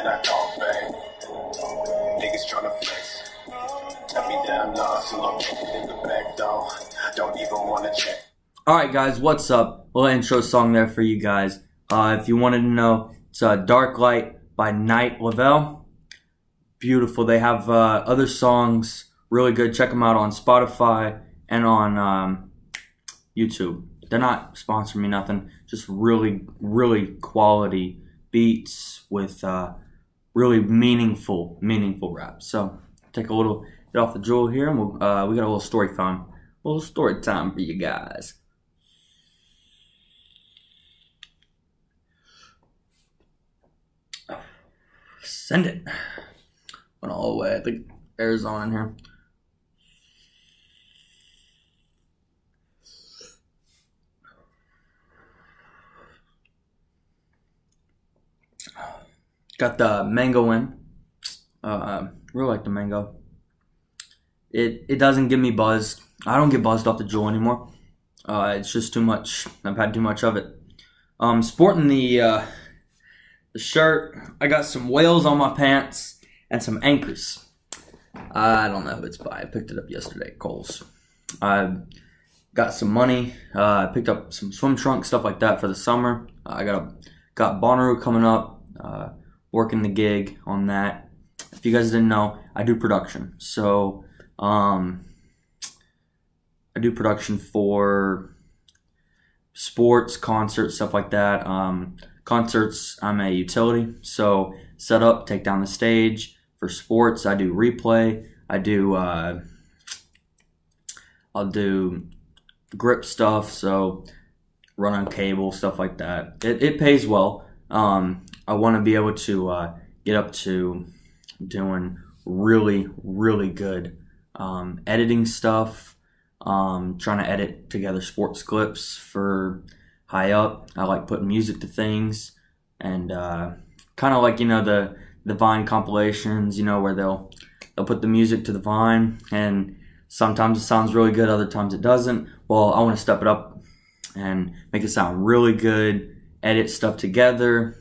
and I talk. Niggas tryna flex. Tell me that I'm lost, so I'm in the back. Don't even wanna check. Alright guys, what's up? Little intro song there for you guys. Uh, if you wanted to know, it's uh, Dark Light by Night Lovell. Beautiful. They have uh, other songs, really good. Check them out on Spotify and on um, YouTube. They're not sponsoring me nothing. Just really, really quality beats with uh, really meaningful, meaningful rap. So take a little get off the JUUL here, and we'll, uh, we got a little story time, a little story time for you guys. Send it. Went all the way. I think Arizona in here. Got the mango in. Uh, really like the mango. It it doesn't give me buzzed. I don't get buzzed off the JUUL anymore. Uh, it's just too much. I've had too much of it. Um, sporting the uh, the shirt. I got some whales on my pants and some anchors. I don't know who it's by. I picked it up yesterday at Kohl's. I got some money. Uh, I picked up some swim trunks, stuff like that for the summer. I got a, got Bonnaroo coming up. Uh, working the gig on that. If you guys didn't know, I do production. So um, I do production for sports, concerts, stuff like that. Um, concerts, I'm a utility. So set up, take down the stage. For sports, I do replay. I do. Uh, I'll do grip stuff. So run on cable, stuff like that. It, it pays well. Um, I want to be able to uh, get up to doing really, really good um, editing stuff. Um, trying to edit together sports clips for high up. I like putting music to things and uh, kind of like you know the the Vine compilations, you know, where they'll they'll put the music to the Vine and sometimes it sounds really good, other times it doesn't. Well, I want to step it up and make it sound really good, edit stuff together,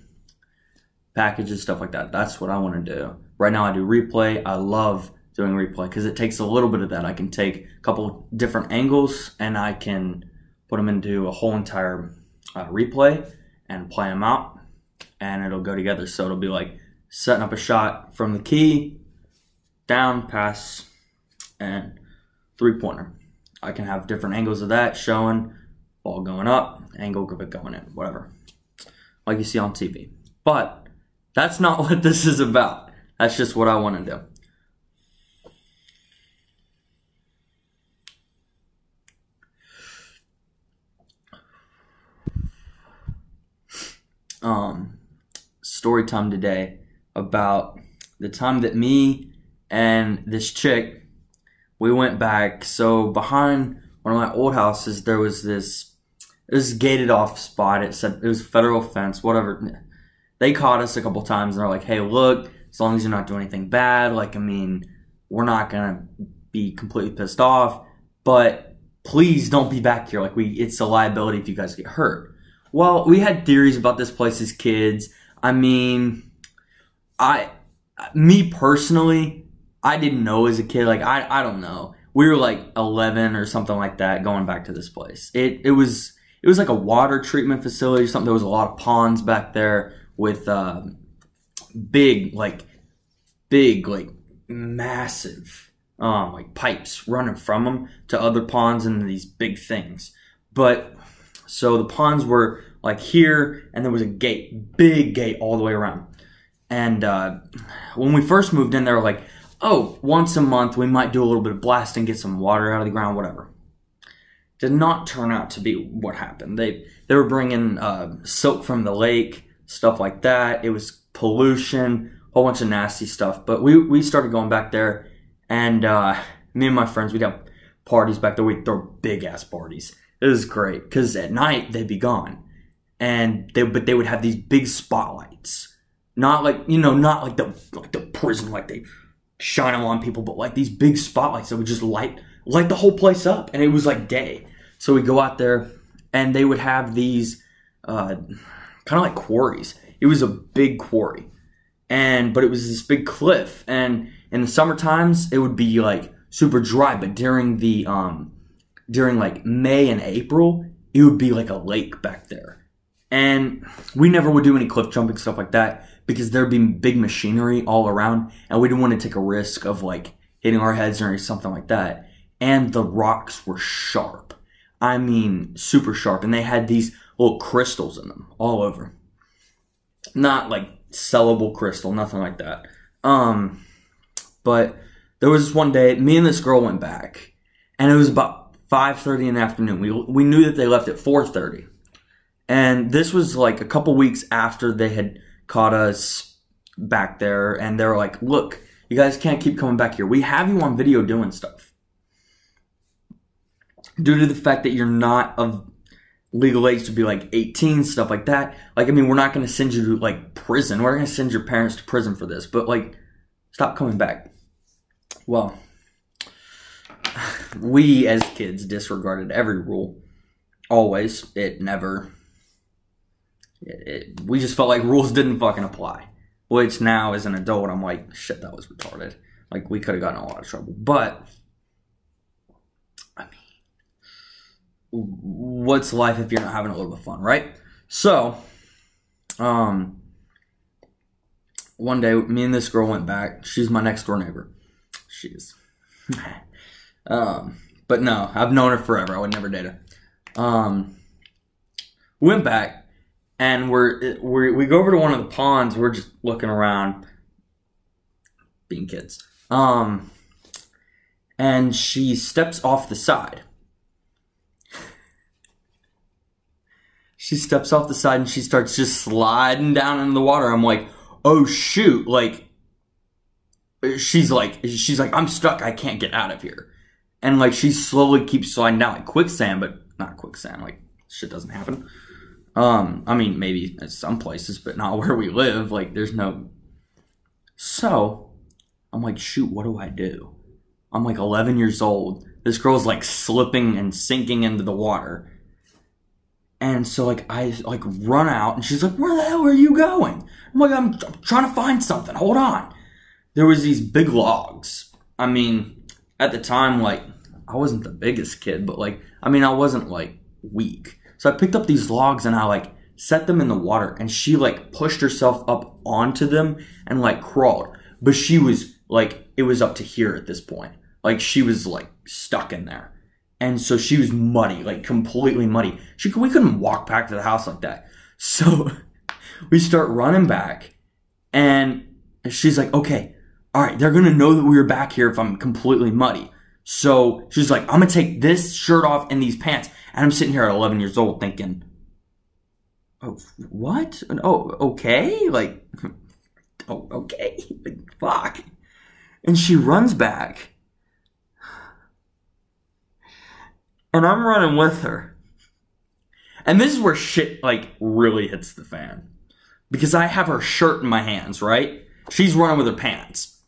packages, stuff like that. That's what I want to do. Right now, I do replay. I love doing replay because it takes a little bit of that. I can take a couple different angles and I can put them into a whole entire uh, replay and play them out, and it'll go together. So it'll be like setting up a shot from the key, down, pass, and three pointer. I can have different angles of that showing, ball going up, angle of it going in, whatever, like you see on TV. But that's not what this is about. That's just what I want to do. Um, story time today about the time that me and this chick we went back. So behind one of my old houses, there was this this gated off spot. It said it was federal fence, whatever they caught us a couple times and they're like, hey, look, as long as you're not doing anything bad, like, I mean, we're not going to be completely pissed off, but please don't be back here. Like, we, it's a liability if you guys get hurt. Well, we had theories about this place as kids. I mean, I, me personally, I didn't know as a kid. Like, I, I don't know. We were like 11 or something like that going back to this place. It, it was, it was like a water treatment facility or something. There was a lot of ponds back there with uh, big, like big, like massive, um, like pipes running from them to other ponds and these big things. But so the ponds were like here, and there was a gate, big gate all the way around. And uh, when we first moved in, they were like, "Oh, once a month we might do a little bit of blasting, get some water out of the ground, whatever." Did not turn out to be what happened. They they were bringing uh, from the lake stuff like that. It was pollution, a whole bunch of nasty stuff. But we, we started going back there, and uh, me and my friends, we'd have parties back there. We'd throw big ass parties. It was great because at night they'd be gone, and they but they would have these big spotlights, not like you know, not like the like the prison, like they shine them on people, but like these big spotlights that would just light light the whole place up, and it was like day. So we go out there, and they would have these. Uh, kind of like quarries. It was a big quarry. and but it was this big cliff, and in the summer times it would be like super dry, but during the um during like May and April, it would be like a lake back there. And we never would do any cliff jumping stuff like that because there'd be big machinery all around, and we didn't want to take a risk of like hitting our heads or something like that. And the rocks were sharp. I mean, super sharp, and they had these little crystals in them all over. Not like sellable crystal, nothing like that. Um, but there was this one day, me and this girl went back, and it was about five thirty in the afternoon. We we knew that they left at four thirty, and this was like a couple weeks after they had caught us back there, and they were like, "Look, you guys can't keep coming back here. We have you on video doing stuff." Due to the fact that you're not of legal age to be like 18, stuff like that. Like, I mean, we're not going to send you to like prison. We're going to send your parents to prison for this, but like, stop coming back. Well, we as kids disregarded every rule. Always. It never. It, it, we just felt like rules didn't fucking apply. Which now, as an adult, I'm like, shit, that was retarded. Like, we could have gotten a lot of trouble. But, I mean, what's life if you're not having a little bit of fun, right? So, um, one day, me and this girl went back. She's my next door neighbor. She's, um, but no, I've known her forever. I would never date her. Um, went back, and we're, we we go over to one of the ponds. We're just looking around, being kids. Um, and she steps off the side. She steps off the side and she starts just sliding down in the water. I'm like, oh shoot, like she's like she's like, I'm stuck, I can't get out of here. And like she slowly keeps sliding down like quicksand, but not quicksand, like shit doesn't happen. Um, I mean maybe at some places, but not where we live. Like there's no So I'm like, shoot, what do I do? I'm like 11 years old. This girl's like slipping and sinking into the water. And so like I like run out and she's like, where the hell are you going? I'm like, I'm, I'm trying to find something. Hold on. There was these big logs. I mean, at the time, like I wasn't the biggest kid, but like, I mean, I wasn't like weak. So I picked up these logs and I like set them in the water and she like pushed herself up onto them and like crawled. But she was like, it was up to here at this point. Like she was like stuck in there. And so she was muddy, like completely muddy. She we couldn't walk back to the house like that. So we start running back, and she's like, "Okay, all right, they're gonna know that we were back here if I'm completely muddy." So she's like, "I'm gonna take this shirt off and these pants," and I'm sitting here at 11 years old thinking, "Oh, what? Oh, okay, like, oh, okay, like, fuck." And she runs back and I'm running with her. And this is where shit like really hits the fan. Because I have her shirt in my hands, right? She's running with her pants.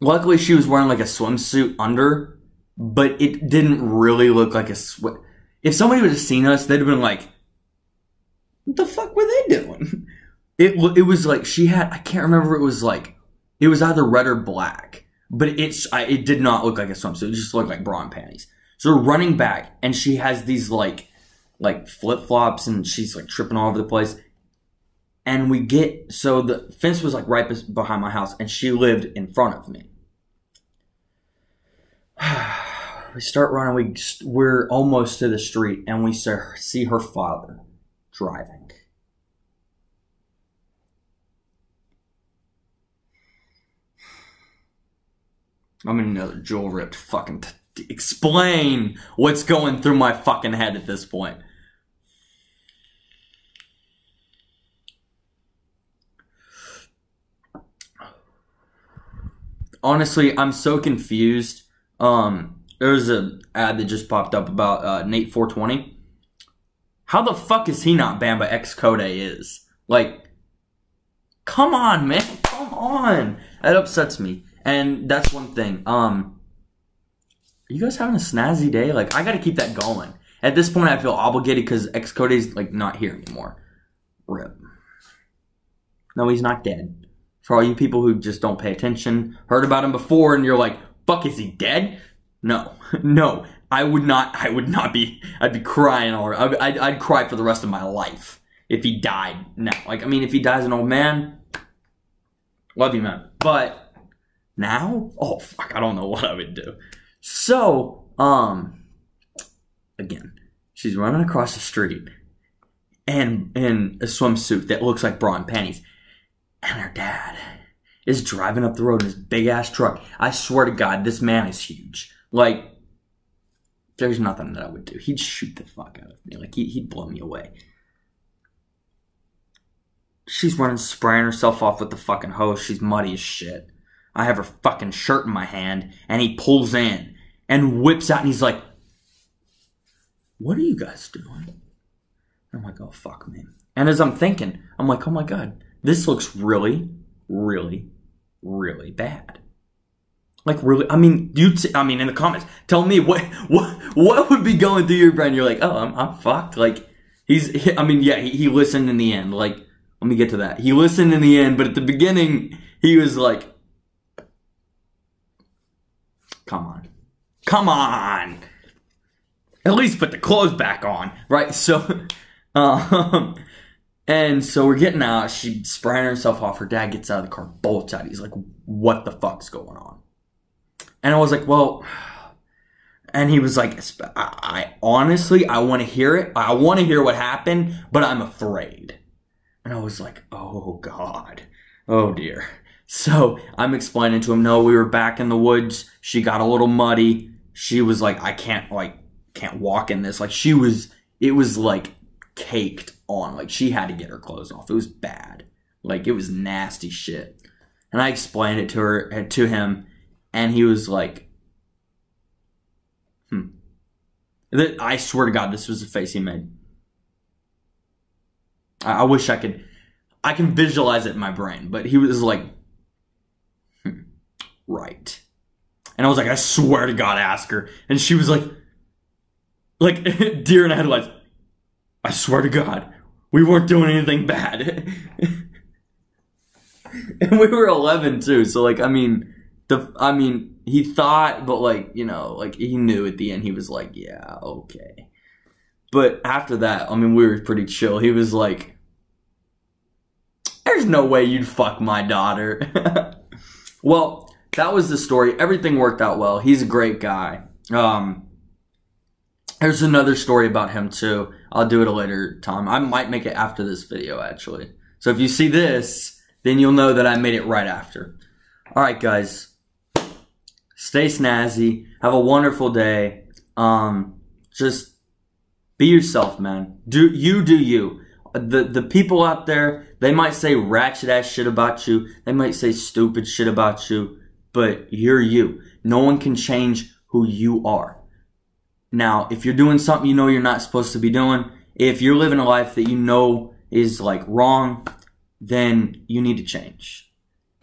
Luckily she was wearing like a swimsuit under, but it didn't really look like a swim. If somebody would have seen us, they'd have been like, "What the fuck were they doing?" It it was like she had I can't remember it was like it was either red or black, but it's it did not look like a swimsuit. It just looked like bra and panties. So we're running back, and she has these like like flip flops, and she's like tripping all over the place. And we get so the fence was like right behind my house, and she lived in front of me. we start running. We we're almost to the street, and we see her father driving. I'm in another JUUL ripped fucking t- explain what's going through my fucking head at this point. Honestly, I'm so confused. Um, there's an ad that just popped up about uh, Nate 420. How the fuck is he not banned by Xcode is? Like, come on, man, come on. That upsets me, and that's one thing. Um, are you guys having a snazzy day? Like, I got to keep that going. At this point, I feel obligated because Xcode is like not here anymore. Rip. No, he's not dead. For all you people who just don't pay attention, heard about him before, and you're like, "Fuck, is he dead?" No, no, I would not. I would not be. I'd be crying or I'd, I'd, I'd cry for the rest of my life if he died now. Like, I mean, if he dies an old man, love you, man. But now, oh fuck, I don't know what I would do. So, um, again, she's running across the street and in a swimsuit that looks like bra and panties, and her dad is driving up the road in his big ass truck. I swear to God, this man is huge. Like, there's nothing that I would do. He'd shoot the fuck out of me. Like, he, he'd blow me away. She's running, spraying herself off with the fucking hose. She's muddy as shit. I have her fucking shirt in my hand, and he pulls in and whips out, and he's like, What are you guys doing? I'm like, Oh, fuck me. And as I'm thinking, I'm like, Oh my god, this looks really, really, really bad. Like really, I mean, you. T- I mean, in the comments, tell me what what what would be going through your brain. You're like, oh, I'm I'm fucked. Like he's. He, I mean, yeah, he, he listened in the end. Like, let me get to that. He listened in the end, but at the beginning, he was like, come on, come on. At least put the clothes back on, right? So, um, and so we're getting out. She's spraying herself off. Her dad gets out of the car, bolts out. He's like, what the fuck's going on? And I was like, well, and he was like, I, I honestly, I want to hear it. I want to hear what happened, but I'm afraid. And I was like, oh God. Oh dear. So I'm explaining to him, no, we were back in the woods. She got a little muddy. She was like, I can't, like, can't walk in this. Like, she was, it was like caked on. Like, she had to get her clothes off. It was bad. Like, it was nasty shit. And I explained it to her, to him, and he was like, hmm. I swear to God, this was the face he made. I, I wish I could, I can visualize it in my brain, but he was like, hmm, right. And I was like, I swear to God, ask her. And she was like, like, deer in headlights. I swear to God, we weren't doing anything bad. and we were 11 too, so like, I mean, the, I mean, he thought, but like, you know, like he knew at the end, he was like, yeah, okay. But after that, I mean, we were pretty chill. He was like, there's no way you'd fuck my daughter. well, that was the story. Everything worked out well. He's a great guy. Um, there's another story about him too. I'll do it a later time. I might make it after this video actually. So if you see this, then you'll know that I made it right after. All right, guys. Stay snazzy. Have a wonderful day. Um, just be yourself, man. Do you do you. The the people out there, they might say ratchet ass shit about you. They might say stupid shit about you, but you're you. No one can change who you are. Now, if you're doing something you know you're not supposed to be doing, if you're living a life that you know is like wrong, then you need to change.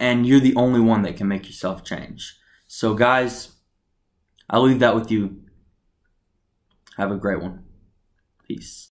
And you're the only one that can make yourself change. So, guys, I'll leave that with you. Have a great one. Peace.